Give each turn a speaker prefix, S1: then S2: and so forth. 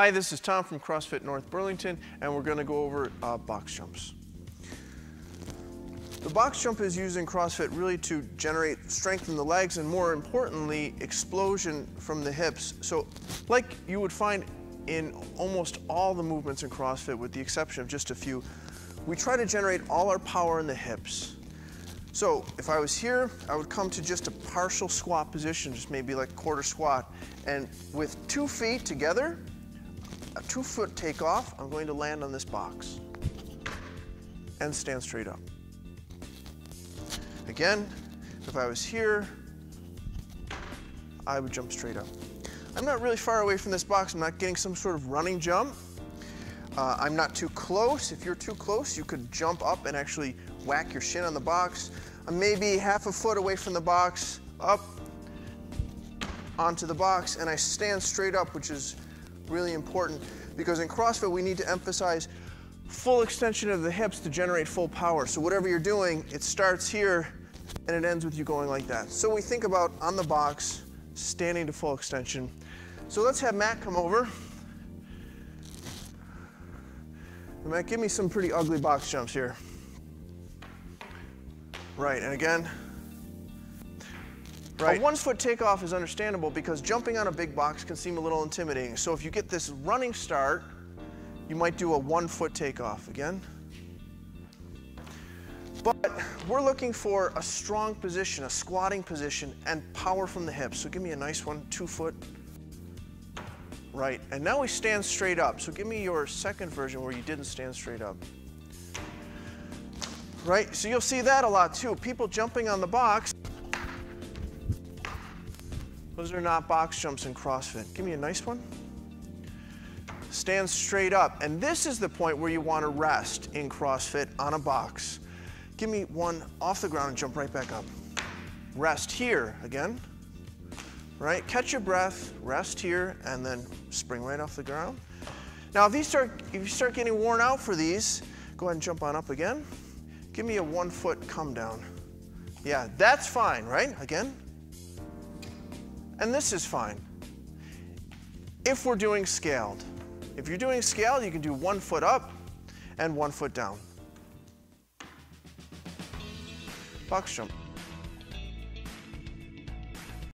S1: Hi, this is Tom from CrossFit North Burlington, and we're going to go over uh, box jumps. The box jump is used in CrossFit really to generate strength in the legs and more importantly, explosion from the hips. So like you would find in almost all the movements in CrossFit with the exception of just a few, we try to generate all our power in the hips. So if I was here, I would come to just a partial squat position, just maybe like quarter squat. And with two feet together, a two foot takeoff, I'm going to land on this box and stand straight up. Again, if I was here, I would jump straight up. I'm not really far away from this box. I'm not getting some sort of running jump. Uh, I'm not too close. If you're too close, you could jump up and actually whack your shin on the box. I'm maybe half a foot away from the box, up onto the box, and I stand straight up, which is really important because in CrossFit we need to emphasize full extension of the hips to generate full power. So whatever you're doing, it starts here and it ends with you going like that. So we think about on the box, standing to full extension. So let's have Matt come over. Matt, give me some pretty ugly box jumps here. Right, and again. Right. A one foot takeoff is understandable because jumping on a big box can seem a little intimidating. So if you get this running start, you might do a one foot takeoff. Again. But we're looking for a strong position, a squatting position, and power from the hips. So give me a nice one, two foot. Right, and now we stand straight up. So give me your second version where you didn't stand straight up. Right, so you'll see that a lot too. People jumping on the box. Those are not box jumps in CrossFit. Give me a nice one. Stand straight up. And this is the point where you want to rest in CrossFit on a box. Give me one off the ground and jump right back up. Rest here again. Right? Catch your breath, rest here, and then spring right off the ground. Now, if you start if you start getting worn out for these, go ahead and jump on up again. Give me a one foot come down. Yeah, that's fine, right? Again. And this is fine. If we're doing scaled. If you're doing scaled, you can do one foot up and one foot down. box jump.